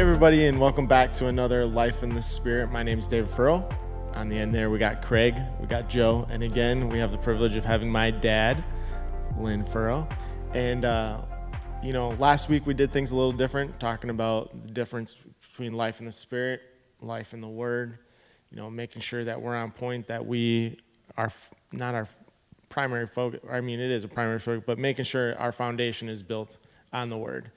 everybody, and welcome back to another Life in the Spirit. My name is David Furrow. On the end there, we got Craig, we got Joe, and again, we have the privilege of having my dad, Lynn Furrow. And, uh, you know, last week we did things a little different, talking about the difference between life in the Spirit, life in the Word, you know, making sure that we're on point, that we are not our primary focus, I mean, it is a primary focus, but making sure our foundation is built on the Word.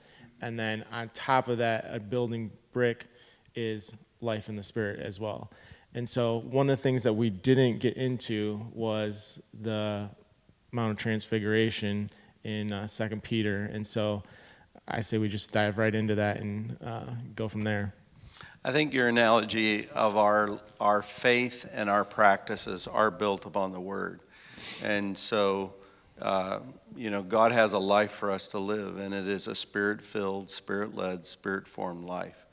And then on top of that, a building brick is life in the Spirit as well. And so one of the things that we didn't get into was the Mount of Transfiguration in uh, Second Peter. And so I say we just dive right into that and uh, go from there. I think your analogy of our our faith and our practices are built upon the Word, and so uh, you know God has a life for us to live, and it is a spirit-filled, spirit-led, spirit-formed life,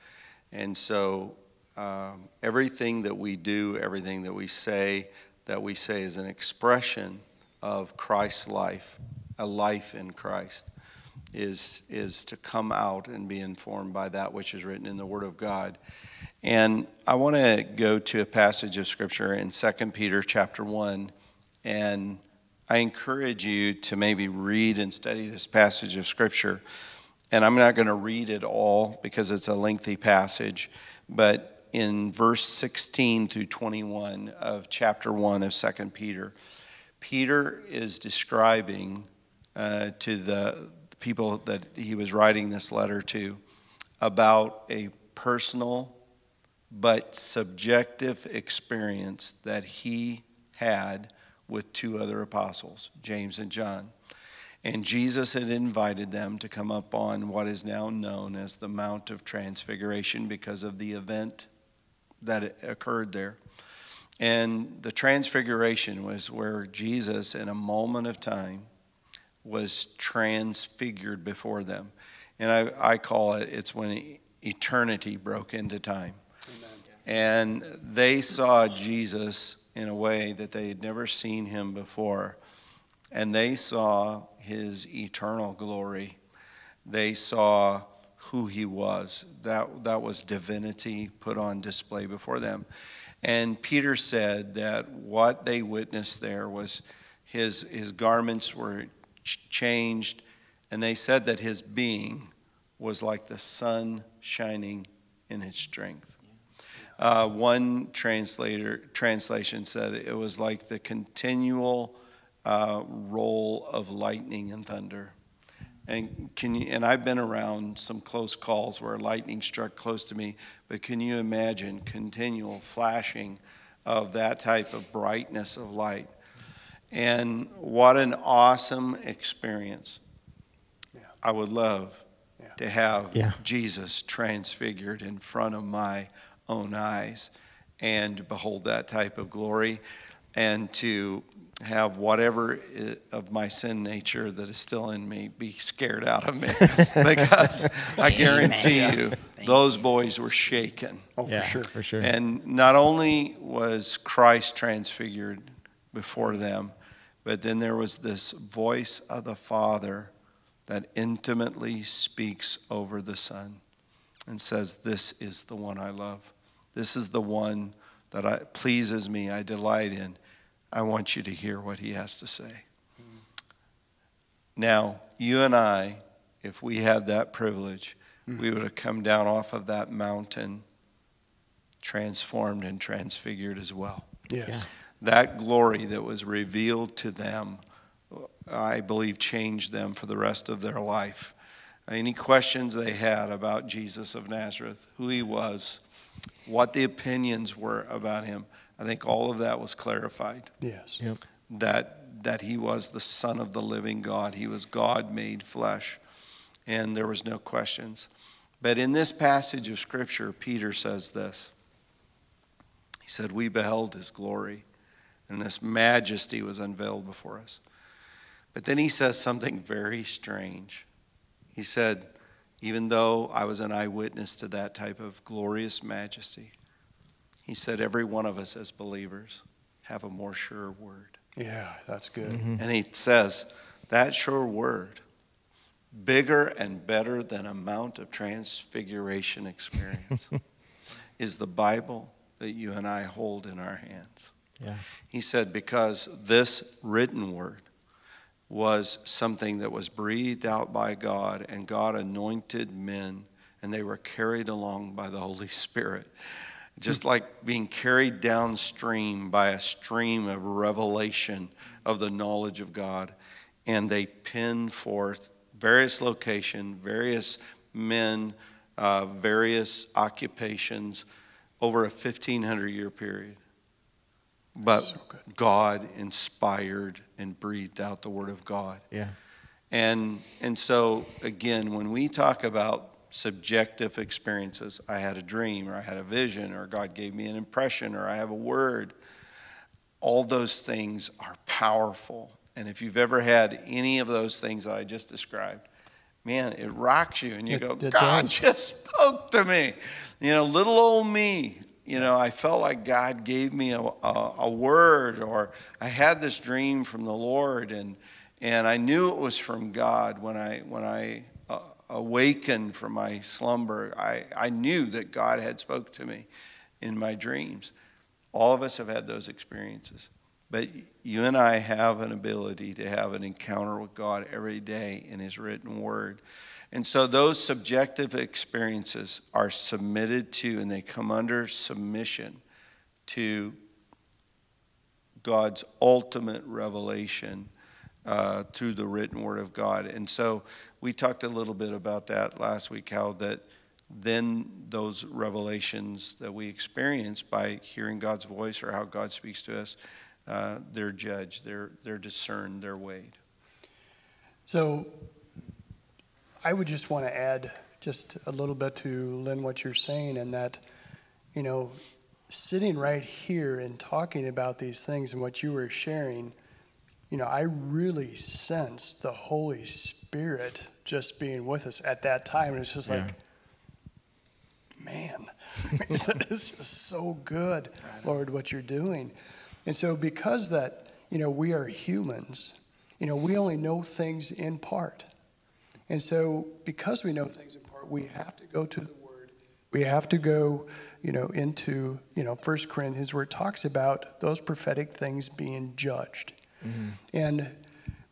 and so um, everything that we do, everything that we say, that we say is an expression of Christ's life, a life in Christ, is, is to come out and be informed by that which is written in the Word of God. And I want to go to a passage of Scripture in 2 Peter chapter 1, and I encourage you to maybe read and study this passage of Scripture. And I'm not going to read it all because it's a lengthy passage, but in verse 16 through 21 of chapter 1 of 2 Peter. Peter is describing uh, to the people that he was writing this letter to about a personal but subjective experience that he had with two other apostles, James and John. And Jesus had invited them to come up on what is now known as the Mount of Transfiguration because of the event that occurred there. And the transfiguration was where Jesus, in a moment of time, was transfigured before them. And I, I call it, it's when eternity broke into time. Amen. And they saw Jesus in a way that they had never seen him before. And they saw his eternal glory. They saw who he was. That, that was divinity put on display before them. And Peter said that what they witnessed there was his, his garments were ch- changed, and they said that his being was like the sun shining in its strength. Uh, one translator translation said it was like the continual uh, roll of lightning and thunder. And can you, and I've been around some close calls where lightning struck close to me, but can you imagine continual flashing of that type of brightness of light? And what an awesome experience. Yeah. I would love yeah. to have yeah. Jesus transfigured in front of my own eyes and behold that type of glory and to have whatever of my sin nature that is still in me be scared out of me because I guarantee you those boys were shaken. Oh, yeah, for sure. For sure. And not only was Christ transfigured before them, but then there was this voice of the Father that intimately speaks over the Son and says, This is the one I love. This is the one that I, pleases me, I delight in. I want you to hear what he has to say. Now, you and I, if we had that privilege, hmm. we would have come down off of that mountain transformed and transfigured as well. Yes. Yeah. That glory that was revealed to them, I believe, changed them for the rest of their life. Any questions they had about Jesus of Nazareth, who he was, what the opinions were about him, I think all of that was clarified. Yes. Yep. That that he was the son of the living God. He was God made flesh. And there was no questions. But in this passage of scripture, Peter says this. He said, "We beheld his glory, and this majesty was unveiled before us." But then he says something very strange. He said, even though I was an eyewitness to that type of glorious majesty, he said, Every one of us as believers have a more sure word. Yeah, that's good. Mm-hmm. And he says, That sure word bigger and better than a Mount of Transfiguration experience is the Bible that you and I hold in our hands. Yeah. He said, because this written word was something that was breathed out by God, and God anointed men, and they were carried along by the Holy Spirit. Just like being carried downstream by a stream of revelation of the knowledge of God. And they pinned forth various location, various men, uh, various occupations over a 1500 year period. But So. God inspired and breathed out the word of God. Yeah. And and so again, when we talk about subjective experiences, I had a dream or I had a vision or God gave me an impression or I have a word, all those things are powerful. And if you've ever had any of those things that I just described, man, it rocks you and you It- go, it God does. just spoke to me. You know, little old me, you know, I felt like God gave me a, a, a word or I had this dream from the Lord and and I knew it was from God when I when I uh, awakened from my slumber. I, I knew that God had spoke to me in my dreams. All of us have had those experiences. But you and I have an ability to have an encounter with God every day in His written word. And so those subjective experiences are submitted to and they come under submission to God's ultimate revelation uh, through the written word of God. And so we talked a little bit about that last week, how that then those revelations that we experience by hearing God's voice or how God speaks to us, uh, they're judged, they're, they're discerned, they're weighed. So I would just want to add just a little bit to Lynn what you're saying, and that, you know, sitting right here and talking about these things and what you were sharing, you know, I really sensed the Holy Spirit just being with us at that time. And it's just Yeah. like, man, that is just so good, Lord, what you're doing. And so, because that, you know, we are humans, you know, we only know things in part. And so, because we know things in part, we have to go to the Word. We have to go, you know, into, you know, First Corinthians where it talks about those prophetic things being judged. Mm-hmm. And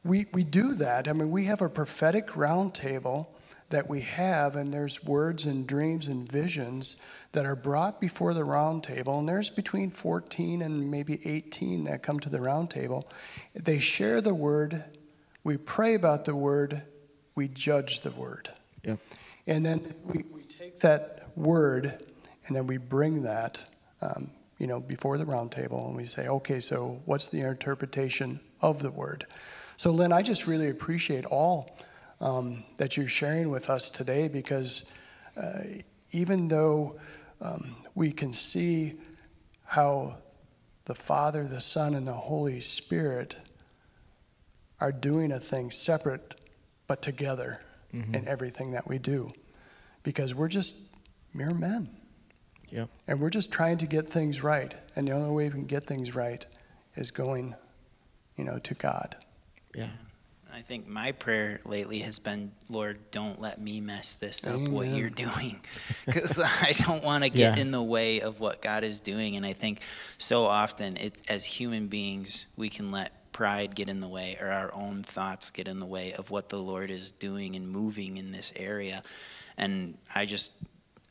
we, we do that. I mean, we have a prophetic roundtable that we have, and there's words and dreams and visions that are brought before the roundtable. and there's between 14 and maybe 18 that come to the roundtable. They share the word, we pray about the word, we judge the word. Yep. And then we, we take that word and then we bring that, um, you know, before the round table and we say, okay, so what's the interpretation of the word? So, Lynn, I just really appreciate all um, that you're sharing with us today because uh, even though um, we can see how the Father, the Son, and the Holy Spirit are doing a thing separate but together mm-hmm. in everything that we do because we're just mere men. Yep. And we're just trying to get things right. And the only way we can get things right is going, you know, to God. Yeah. I think my prayer lately has been, Lord, don't let me mess this up, what you're doing. Because I don't want to get Yeah. in the way of what God is doing. And I think so often, it, as human beings, we can let pride get in the way or our own thoughts get in the way of what the Lord is doing and moving in this area. And I just,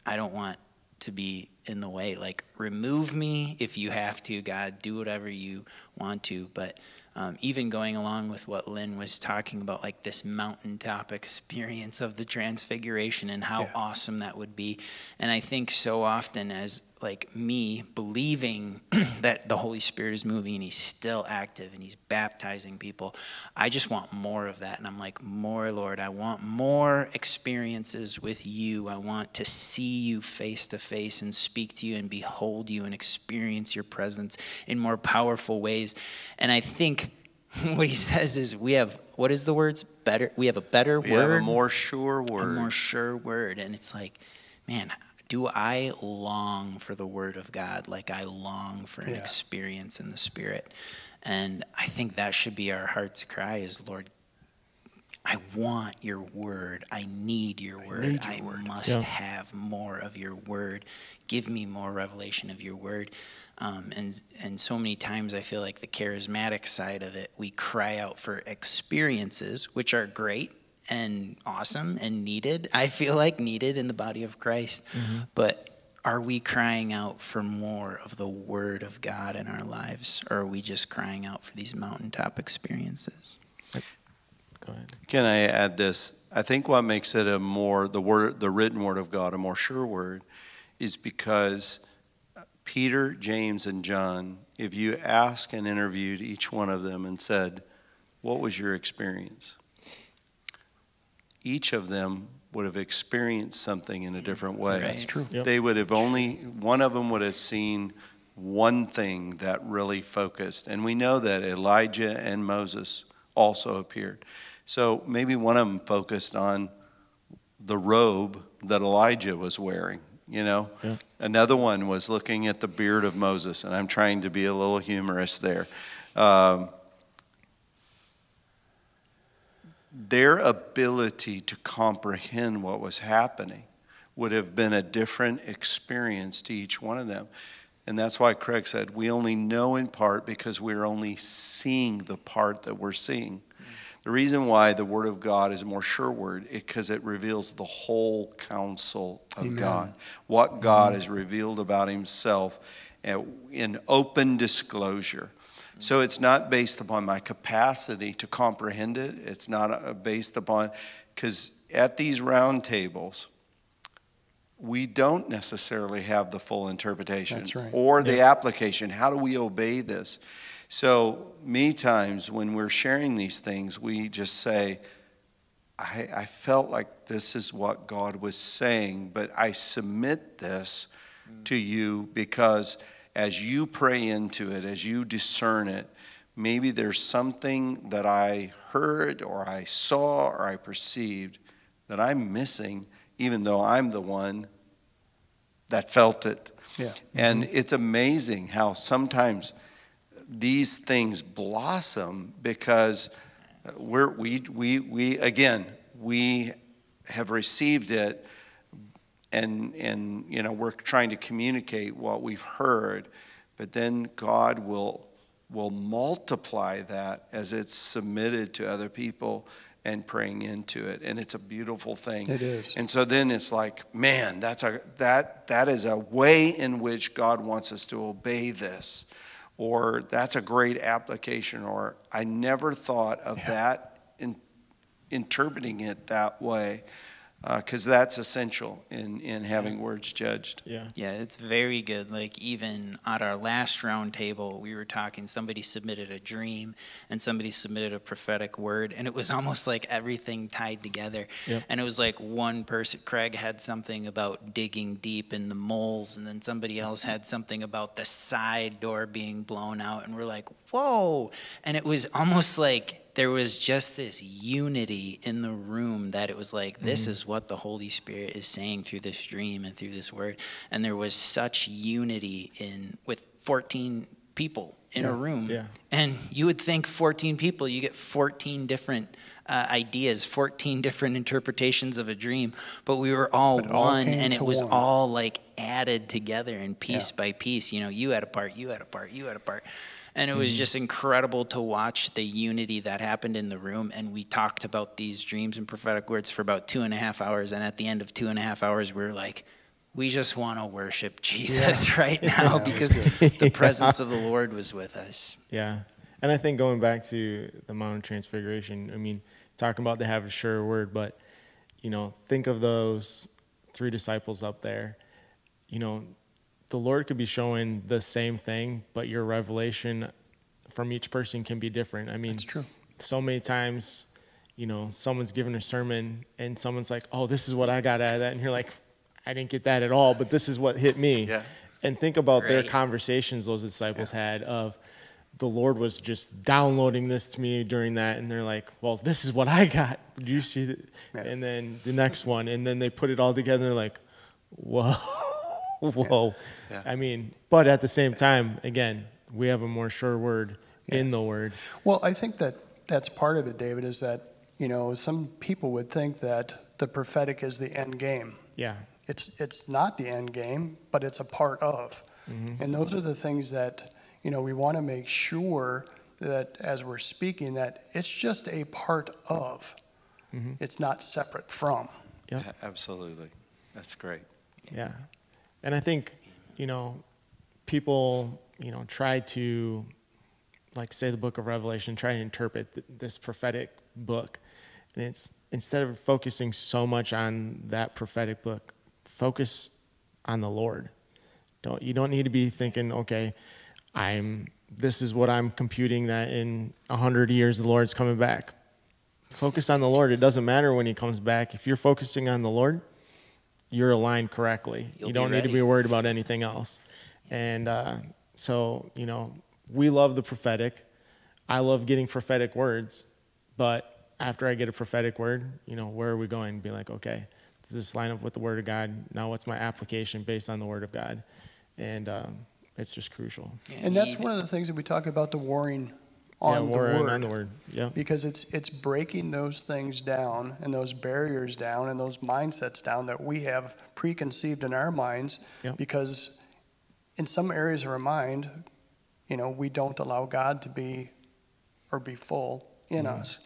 I don't want to be in the way. Like, remove me if you have to, God. Do whatever you want to. But um, even going along with what Lynn was talking about, like this mountaintop experience of the transfiguration and how Yeah. awesome that would be. And I think so often, as like me believing that the Holy Spirit is moving and He's still active and He's baptizing people, I just want more of that. And I'm like, more, Lord. I want more experiences with you. I want to see you face to face and speak to you and behold you and experience your presence in more powerful ways. And I think what he says is we have what is the words better we have a better word. We word have a more sure word a more sure word. And it's like, man, do I long for the word of God like I long for an Yeah. experience in the spirit? And I think that should be our heart's cry is, Lord, I want your word. I need your word. need your I word. must Yeah. have more of your word. Give me more revelation of your word. Um, and and so many times I feel like the charismatic side of it, we cry out for experiences, which are great and awesome and needed. I feel like needed in the body of Christ. Mm-hmm. But are we crying out for more of the word of God in our lives, or are we just crying out for these mountaintop experiences? Go ahead. Can I add this? I think what makes it a more the word, the written word of God, a more sure word, is because Peter, James, and John. If you ask and interviewed each one of them and said, "What was your experience?" Each of them would have experienced something in a different way. That's true. Yep. They would have only one of them would have seen one thing that really focused, and we know that Elijah and Moses also appeared. So maybe one of them focused on the robe that Elijah was wearing, you know? Yeah. Another one was looking at the beard of Moses, and I'm trying to be a little humorous there. Um, their ability to comprehend what was happening would have been a different experience to each one of them. And that's why Craig said, we only know in part because we're only seeing the part that we're seeing. The reason why the Word of God is a more sure word is because it reveals the whole counsel of Amen. God, what God has revealed about Himself in open disclosure. So it's not based upon my capacity to comprehend it. It's not uh, based upon, because at these round tables, we don't necessarily have the full interpretation right. or the application. How do we obey this? So many times when we're sharing these things, we just say, I, I felt like this is what God was saying, but I submit this to you because as you pray into it, as you discern it, maybe there's something that I heard or I saw or I perceived that I'm missing, even though I'm the one that felt it. Yeah. And it's amazing how sometimes these things blossom because we're, we, we, we, again, we have received it and, and, you know, we're trying to communicate what we've heard, but then God will, will multiply that as it's submitted to other people and praying into it. And it's a beautiful thing. It is. And so then it's like, man, that's a, that, that is a way in which God wants us to obey this. Or that's a great application. Or I never thought of that in interpreting it that way. Uh, because that's essential in, in having words judged. Yeah. Yeah, it's very good. Like even at our last round table, we were talking. Somebody submitted a dream, and somebody submitted a prophetic word, and it was almost like everything tied together. Yep. And it was like one person, Craig had something about digging deep in the moles, and then somebody else had something about the side door being blown out, and we're like, whoa! And it was almost like there was just this unity in the room that it was like this is what the holy spirit is saying through this dream and through this word and there was such unity in with 14 people in a room yeah. and you would think 14 people you get 14 different uh, ideas 14 different interpretations of a dream but we were all all one and it was one. all like added together and piece Yeah. by piece you know you had a part you had a part you had a part and it was Mm-hmm. just incredible to watch the unity that happened in the room. And we talked about these dreams and prophetic words for about two and a half hours. And at the end of two and a half hours, we were like, we just want to worship Jesus right now Yeah, because the presence of the Lord was with us. Yeah. And I think going back to the Mount of Transfiguration, I mean, talking about they have a sure word, but, you know, think of those three disciples up there. You know, the Lord could be showing the same thing, but your revelation from each person can be different. I mean, That's true. so many times, you know, someone's giving a sermon and someone's like, oh, this is what I got out of that. And you're like, I didn't get that at all, but this is what hit me. Yeah. And think about their conversations those disciples had of the Lord was just downloading this to me during that. And they're like, well, this is what I got. Did you see it? Yeah. And then the next one. And then they put it all together. And they're like, whoa, whoa. Yeah. I mean, but at the same time, again, we have a more sure word in the word. Well, I think that that's part of it, David, is that you know, some people would think that the prophetic is the end game. Yeah. It's it's not the end game, but it's a part of. Mm-hmm. And those are the things that you know we want to make sure that as we're speaking that it's just a part of. Mm-hmm. It's not separate from. Yep. A- Absolutely. That's great. Yeah. And I think, you know, people, you know, try to, like, say the book of Revelation, try to interpret th- this prophetic book. And it's instead of focusing so much on that prophetic book, focus on the Lord. Don't you don't need to be thinking, okay, I'm this is what I'm computing that in a hundred years the Lord's coming back. Focus on the Lord. It doesn't matter when he comes back. If you're focusing on the Lord, you're aligned correctly. You'll you don't need to be worried about anything else. And uh, so, you know, we love the prophetic. I love getting prophetic words, but after I get a prophetic word, you know, where are we going? Be like, okay, does this line up with the Word of God? Now, what's my application based on the Word of God? And um, it's just crucial. And that's one of the things that we talk about the warring on yeah, the word. on the Word. Yeah. because it's it's breaking those things down and those barriers down and those mindsets down that we have preconceived in our minds Yep. because in some areas of our mind you know we don't allow god to be or be full in Mm-hmm. us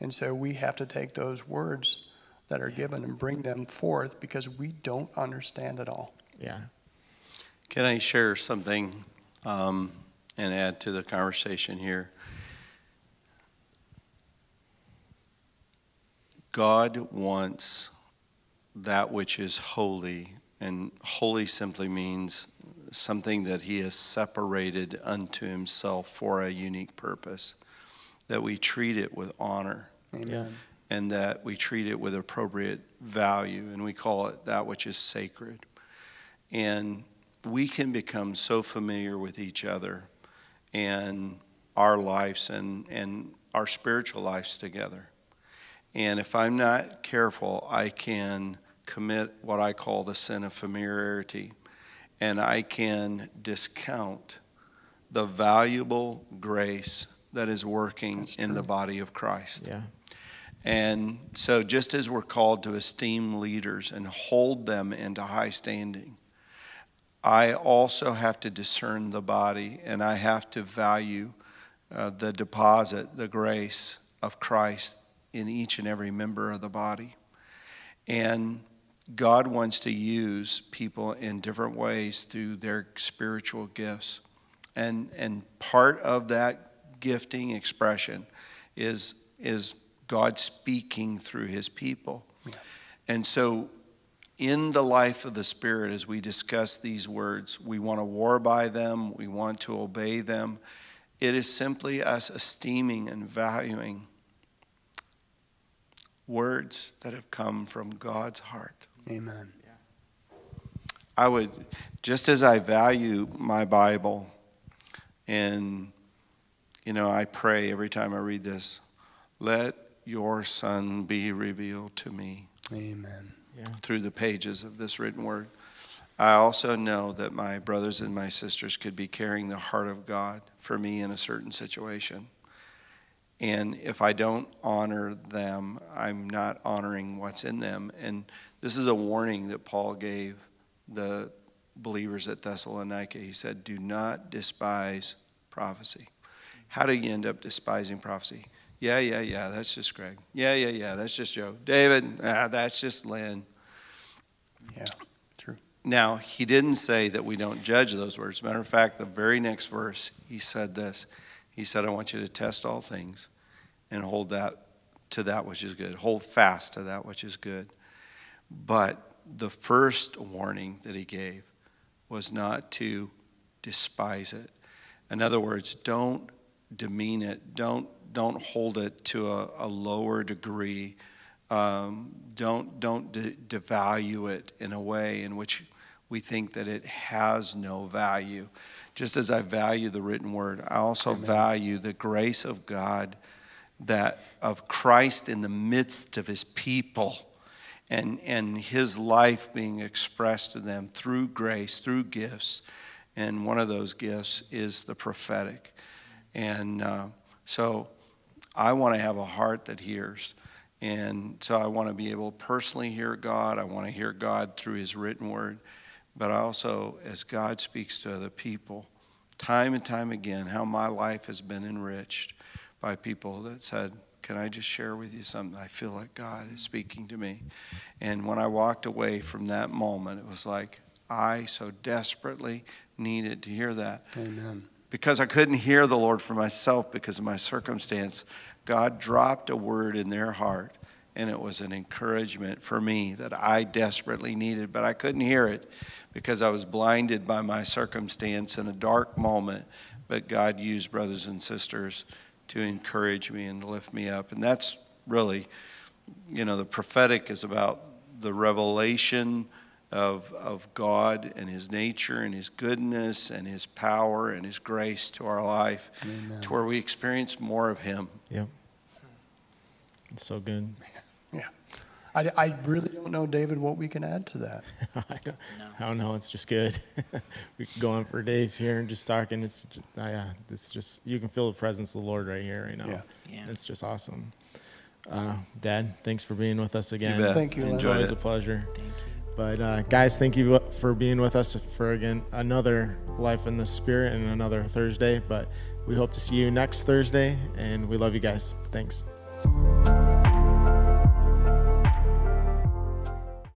and so we have to take those words that are given and bring them forth because we don't understand it all Yeah. Can I share something um, and add to the conversation here? God wants that which is holy, and holy simply means something that He has separated unto Himself for a unique purpose, that we treat it with honor amen and that we treat it with appropriate value, and we call it that which is sacred. And we can become so familiar with each other and our lives and, and our spiritual lives together. And if I'm not careful, I can commit what I call the sin of familiarity, and I can discount the valuable grace that is working in the body of Christ. Yeah. And so, just as we're called to esteem leaders and hold them into high standing, I also have to discern the body and I have to value uh, the deposit, the grace of Christ in each and every member of the body. And God wants to use people in different ways through their spiritual gifts. And, and part of that gifting expression is, is God speaking through his people. And so, in the life of the Spirit, as we discuss these words, we want to war by them, we want to obey them. It is simply us esteeming and valuing words that have come from God's heart. amen I would, just as I value my Bible, and, you know, I pray every time I read this, let your Son be revealed to me amen through the pages of this written word. I also know that my brothers and my sisters could be carrying the heart of God for me in a certain situation. And if I don't honor them, I'm not honoring what's in them. And this is a warning that Paul gave the believers at Thessalonica. He said, Do not despise prophecy. How do you end up despising prophecy? Yeah, yeah, yeah, that's just Greg. Yeah, yeah, yeah, that's just Joe. David, ah, that's just Lynn. yeah true Now, he didn't say that we don't judge those words. Matter of fact, the very next verse, he said this. He said, I want you to test all things and hold that to that which is good. Hold fast to that which is good. But the first warning that he gave was not to despise it. In other words, don't demean it. Don't don't hold it to a, a lower degree. Um, don't don't de- devalue it in a way in which we think that it has no value. Just as I value the written word, I also value the grace of God that of Christ in the midst of his people and, and his life being expressed to them through grace, through gifts. And one of those gifts is the prophetic. And uh, so I want to have a heart that hears. And so I want to be able to personally hear God. I want to hear God through His written word. But also, as God speaks to other people, time and time again, how my life has been enriched by people that said, Can I just share with you something? I feel like God is speaking to me. And when I walked away from that moment, it was like, I so desperately needed to hear that. Amen. Because I couldn't hear the Lord for myself because of my circumstance, God dropped a word in their heart, and it was an encouragement for me that I desperately needed, but I couldn't hear it because I was blinded by my circumstance in a dark moment. But God used brothers and sisters to encourage me and lift me up. And that's really, you know, the prophetic is about the revelation of, of God and His nature and His goodness and His power and His grace to our life Amen. to where we experience more of Him. Yep. It's so good. Yeah. I, I really don't know, David, what we can add to that. I don't, I don't know. It's just good. we could go on for days here and just talking. It's just, uh, yeah, it's just you can feel the presence of the Lord right here, right now. Yeah. Yeah. It's just awesome. Uh, Dad, thanks for being with us again. bet. Thank you, It's Lynn. always Enjoyed a pleasure. Thank you. But uh, guys, thank you for being with us for again another Life in the Spirit and another Thursday. But we hope to see you next Thursday, and we love you guys. Thanks.